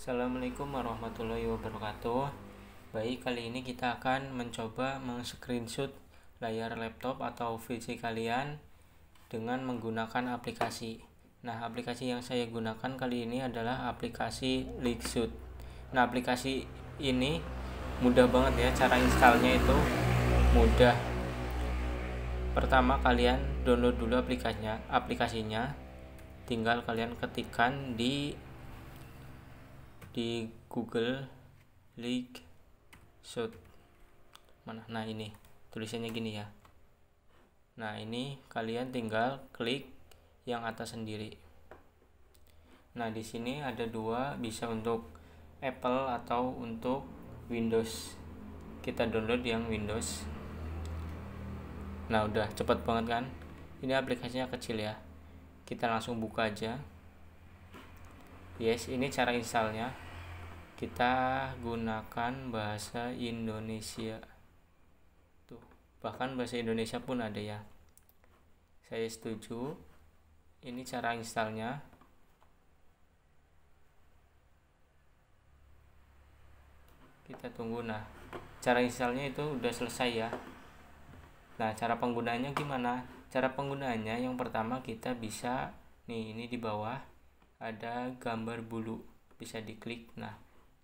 Assalamualaikum warahmatullahi wabarakatuh. Baik, kali ini kita akan mencoba meng-screenshot layar laptop atau PC kalian dengan menggunakan aplikasi. Nah, aplikasi yang saya gunakan kali ini adalah aplikasi Leakshoot Nah, aplikasi ini mudah banget ya, cara installnya itu mudah. Pertama kalian download dulu aplikasinya, aplikasinya. Tinggal kalian ketikkan di di Google League Shoot. Mana? Nah ini. Tulisannya gini ya. Nah ini kalian tinggal klik yang atas sendiri. Nah di sini ada dua bisa untuk Apple atau untuk Windows. Kita download yang Windows. Nah udah cepet banget kan? Ini aplikasinya kecil ya. Kita langsung buka aja yes ini cara installnya. Kita gunakan bahasa Indonesia. Tuh bahkan bahasa Indonesia pun ada ya. Saya setuju. Ini cara installnya. Kita tunggu. Nah cara installnya itu udah selesai ya. Nah cara penggunanya gimana? Cara penggunanya yang pertama kita bisa nih ini di bawah ada gambar bulu bisa diklik. Nah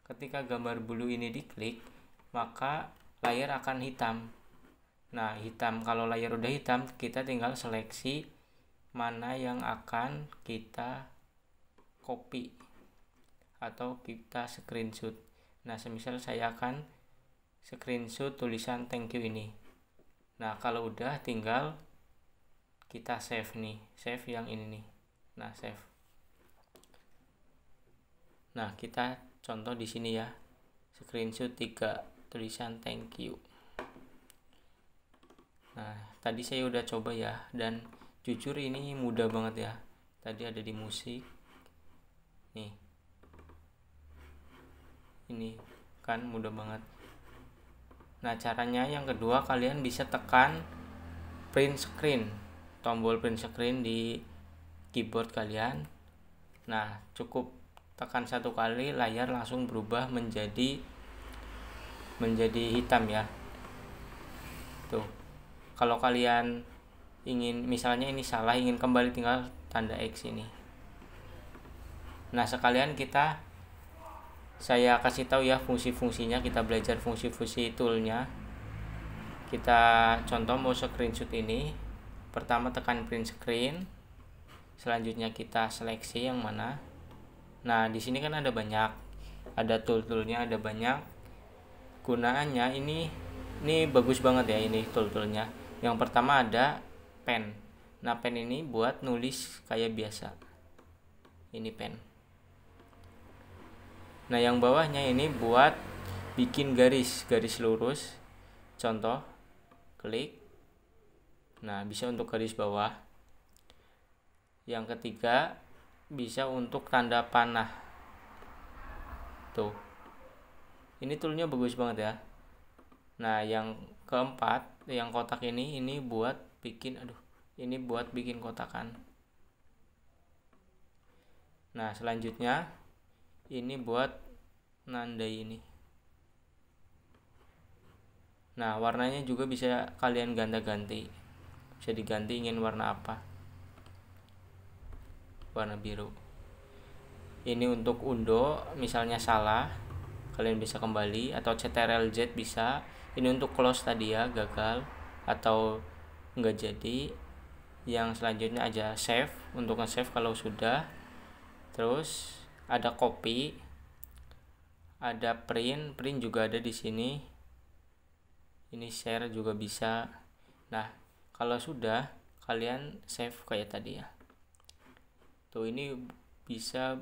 ketika gambar bulu ini diklik maka layar akan hitam. Nah hitam kalau layar udah hitam kita tinggal seleksi mana yang akan kita copy atau kita screenshot. Nah semisal saya akan screenshot tulisan thank you ini. Nah kalau udah tinggal kita save nih save yang ini nih. Nah save Nah, kita contoh di sini ya. Screenshot 3 tulisan thank you. Nah, tadi saya udah coba ya dan jujur ini mudah banget ya. Tadi ada di musik. Nih. Ini kan mudah banget. Nah, caranya yang kedua kalian bisa tekan print screen. Tombol print screen di keyboard kalian. Nah, cukup tekan satu kali layar langsung berubah menjadi menjadi hitam ya. Tuh. Kalau kalian ingin misalnya ini salah ingin kembali tinggal tanda X ini. Nah sekalian kita saya kasih tahu ya fungsi-fungsinya kita belajar fungsi-fungsi toolnya. Kita contoh mau screenshot ini. Pertama tekan print screen. Selanjutnya kita seleksi yang mana Nah, di sini kan ada banyak, ada tool-toolnya, ada banyak. Gunaannya ini ini bagus banget ya ini tool-toolnya. Yang pertama ada pen. Nah, pen ini buat nulis kayak biasa. Ini pen. Nah, yang bawahnya ini buat bikin garis, garis lurus. Contoh, klik. Nah, bisa untuk garis bawah. Yang ketiga, bisa untuk tanda panah. Tuh. Ini toolnya bagus banget ya. Nah yang keempat yang kotak ini ini buat bikin aduh ini buat bikin kotakan. Nah selanjutnya ini buat nandai ini. Nah warnanya juga bisa kalian ganti-ganti. Bisa diganti ingin warna apa warna biru. Ini untuk undo misalnya salah kalian bisa kembali atau ctrl z bisa. Ini untuk close tadi ya gagal atau enggak jadi. Yang selanjutnya aja save untuk nge-save kalau sudah. Terus ada copy ada print print juga ada di sini. Ini share juga bisa. Nah kalau sudah kalian save kayak tadi ya tuh ini bisa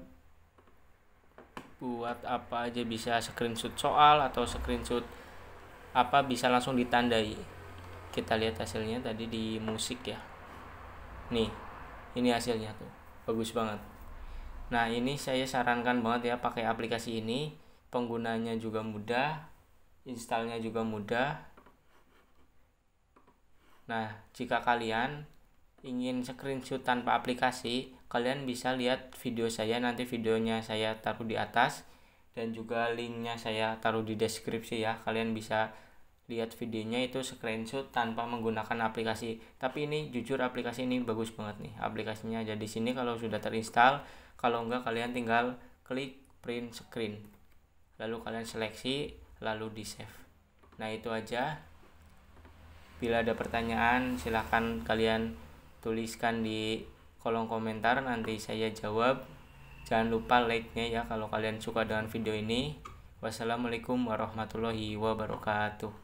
buat apa aja? Bisa screenshot soal atau screenshot apa? Bisa langsung ditandai. Kita lihat hasilnya tadi di musik ya. Nih ini hasilnya tuh. Bagus banget. Nah ini saya sarankan banget ya pakai aplikasi ini. Penggunanya juga mudah installnya juga mudah. Nah jika kalian ingin screenshot tanpa aplikasi kalian bisa lihat video saya nanti videonya saya taruh di atas dan juga linknya saya taruh di deskripsi ya. Kalian bisa lihat videonya itu screenshot tanpa menggunakan aplikasi. Tapi ini jujur aplikasi ini bagus banget nih aplikasinya ada di sini kalau sudah terinstall. Kalau enggak kalian tinggal klik print screen. Lalu kalian seleksi lalu di save nah itu aja. Bila ada pertanyaan silahkan kalian tuliskan di kolom komentar nanti saya jawab. Jangan lupa like nya ya kalau kalian suka dengan video ini. Wassalamualaikum warahmatullahi wabarakatuh